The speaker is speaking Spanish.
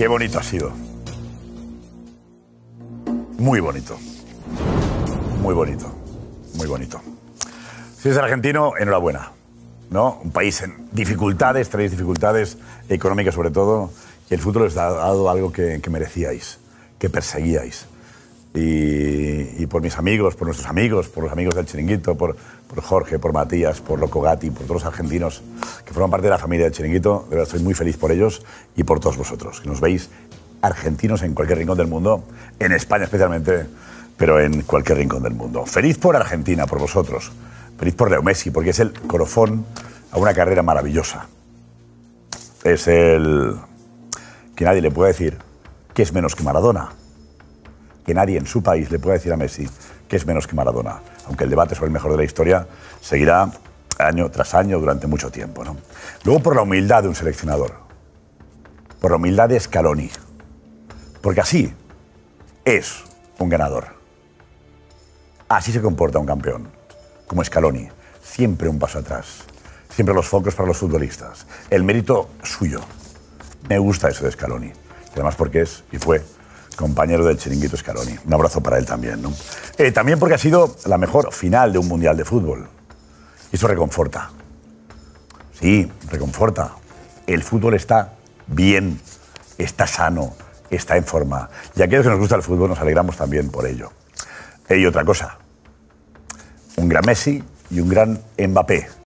Qué bonito ha sido. Muy bonito. Muy bonito. Muy bonito. Si eres argentino, enhorabuena. ¿No? Un país en dificultades, traéis dificultades económicas sobre todo, y el fútbol os ha dado algo que merecíais, que perseguíais. Y, por mis amigos, por nuestros amigos, por los amigos del Chiringuito, por, por Jorge, por Matías, por Loco Gatti, por todos los argentinos que forman parte de la familia del Chiringuito, de verdad estoy muy feliz por ellos y por todos vosotros, que nos veis argentinos en cualquier rincón del mundo, en España especialmente, pero en cualquier rincón del mundo. Feliz por Argentina, por vosotros. Feliz por Leo Messi, porque es el colofón a una carrera maravillosa. Es el que nadie le puede decir que es menos que Maradona. Que nadie en su país le pueda decir a Messi que es menos que Maradona. Aunque el debate sobre el mejor de la historia seguirá año tras año durante mucho tiempo. ¿no? Luego por la humildad de un seleccionador. Por la humildad de Scaloni. Porque así es un ganador. Así se comporta un campeón, como Scaloni. Siempre un paso atrás. Siempre los focos para los futbolistas. El mérito suyo. Me gusta eso de Scaloni. Además porque es y fue compañero del chiringuito Scaloni. Un abrazo para él también. ¿no? Eh, también porque ha sido la mejor final de un mundial de fútbol. Y eso reconforta. Sí, reconforta. El fútbol está bien, está sano, está en forma. Y aquellos que nos gusta el fútbol nos alegramos también por ello. Eh, Y otra cosa, un gran Messi y un gran Mbappé.